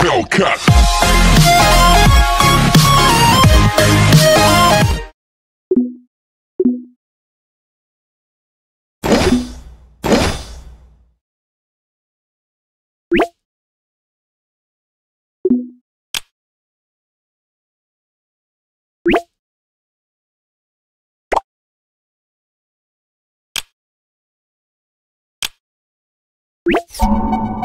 Hellcat. you